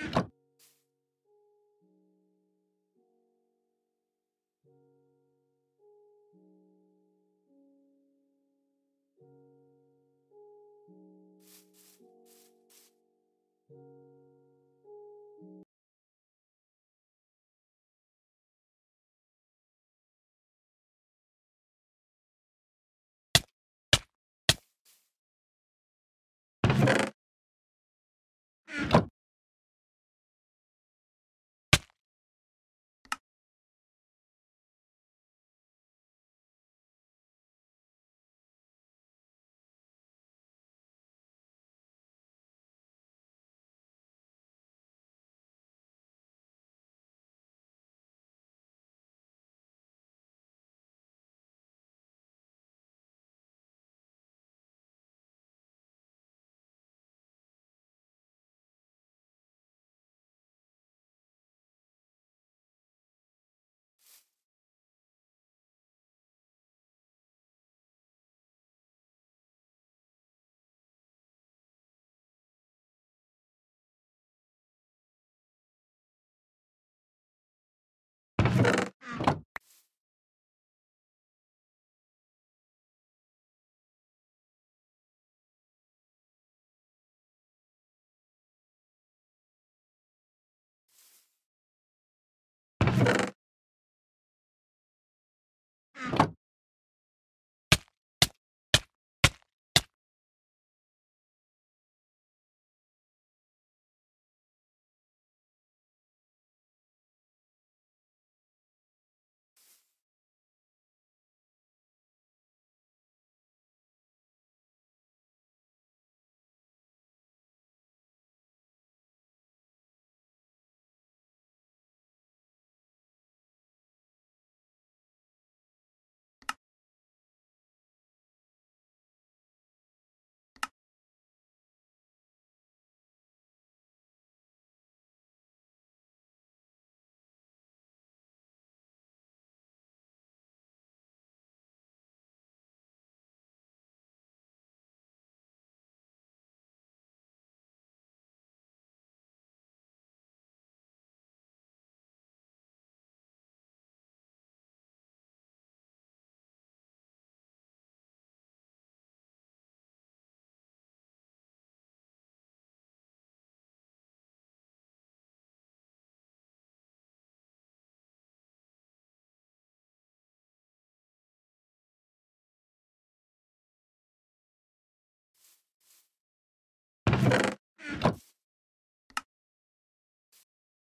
you